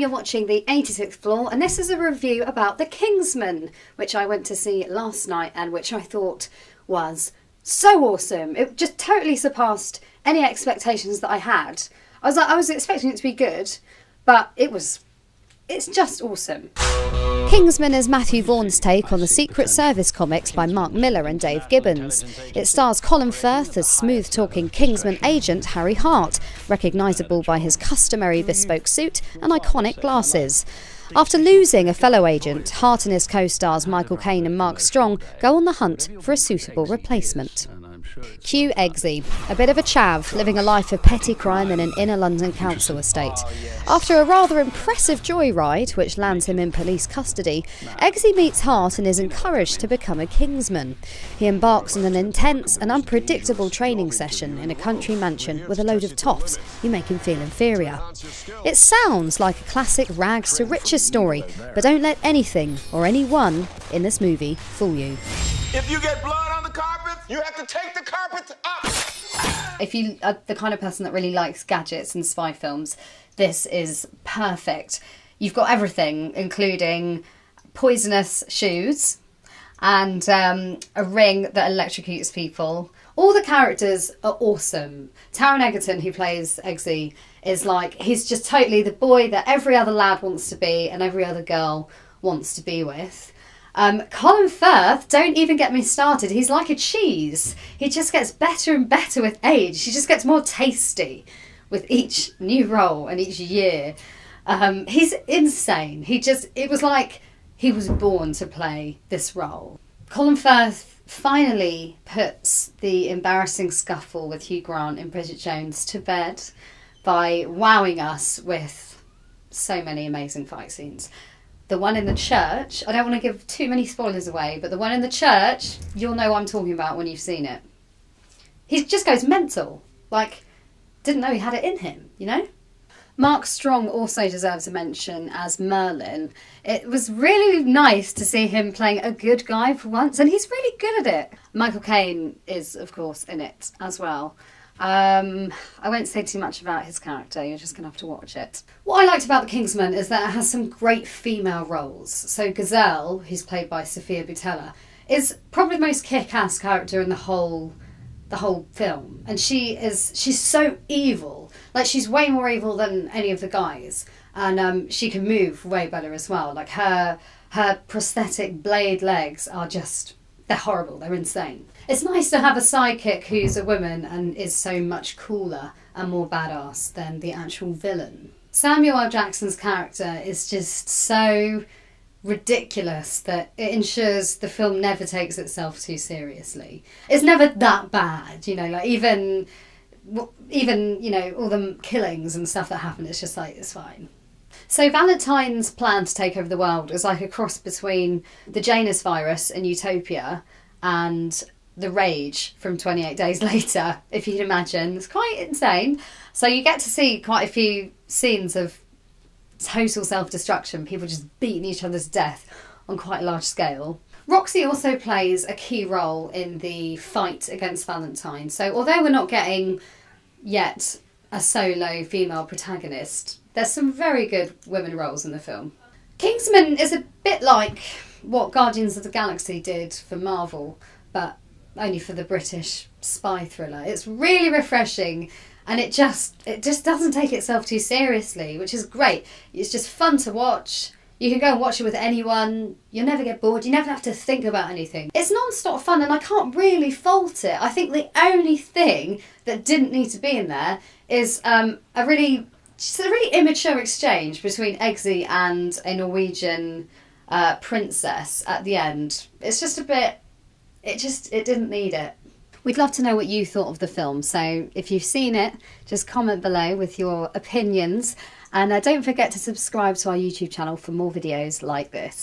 you're watching the 86th floor, and this is a review about The Kingsman, which I went to see last night and which I thought was so awesome. It just totally surpassed any expectations that I had. I was like, I was expecting it to be good, but it was, it's just awesome. Kingsman is Matthew Vaughn's take on the Secret Service comics by Mark Millar and Dave Gibbons. It stars Colin Firth as smooth talking Kingsman agent Harry Hart, recognisable by his customary bespoke suit and iconic glasses. After losing a fellow agent, Hart and his co stars Michael Caine and Mark Strong go on the hunt for a suitable replacement. Cue Eggsy, a bit of a chav, living a life of petty crime in an inner London council estate. After a rather impressive joyride, which lands him in police custody, Eggsy meets Hart and is encouraged to become a Kingsman. He embarks on an intense and unpredictable training session in a country mansion with a load of toffs who make him feel inferior. It sounds like a classic rags to riches story, but don't let anything or anyone in this movie fool you. If you get blood on the carpet, you have to take the carpet up. If you are the kind of person that really likes gadgets and spy films, this is perfect. You've got everything, including poisonous shoes and um, a ring that electrocutes people. All the characters are awesome. Taron Egerton, who plays Eggsy, is like, he's just totally the boy that every other lad wants to be and every other girl wants to be with. Um, Colin Firth, don't even get me started. He's like a cheese. He just gets better and better with age. He just gets more tasty with each new role and each year. Um, he's insane. He just, it was like he was born to play this role. Colin Firth finally puts the embarrassing scuffle with Hugh Grant in Bridget Jones to bed by wowing us with so many amazing fight scenes the one in the church, I don't want to give too many spoilers away, but the one in the church, you'll know what I'm talking about when you've seen it. He just goes mental. Like, didn't know he had it in him, you know? Mark Strong also deserves a mention as Merlin. It was really nice to see him playing a good guy for once, and he's really good at it. Michael Caine is, of course, in it as well. Um, I won't say too much about his character, you're just going to have to watch it. What I liked about The Kingsman is that it has some great female roles. So Gazelle, who's played by Sofia Boutella, is probably the most kick-ass character in the whole the whole film. And she is she's so evil. Like she's way more evil than any of the guys. And um, she can move way better as well. Like her her prosthetic blade legs are just they're horrible, they're insane. It's nice to have a sidekick who's a woman and is so much cooler and more badass than the actual villain. Samuel L. Jackson's character is just so ridiculous that it ensures the film never takes itself too seriously. It's never that bad, you know, like even even, you know, all the killings and stuff that happen, it's just like, it's fine. So Valentine's plan to take over the world is like a cross between the Janus virus and Utopia and the rage from 28 days later, if you can imagine. It's quite insane. So you get to see quite a few scenes of total self-destruction, people just beating each other to death on quite a large scale. Roxy also plays a key role in the fight against Valentine. So although we're not getting yet a solo female protagonist, there's some very good women roles in the film. Kingsman is a bit like what Guardians of the Galaxy did for Marvel, but only for the British spy thriller. It's really refreshing and it just it just doesn't take itself too seriously, which is great. It's just fun to watch. You can go and watch it with anyone. You'll never get bored. You never have to think about anything. It's non-stop fun and I can't really fault it. I think the only thing that didn't need to be in there is um, a really just a really immature exchange between Eggsy and a Norwegian uh, princess at the end. It's just a bit. It just it didn't need it. We'd love to know what you thought of the film. So if you've seen it, just comment below with your opinions. And uh, don't forget to subscribe to our YouTube channel for more videos like this.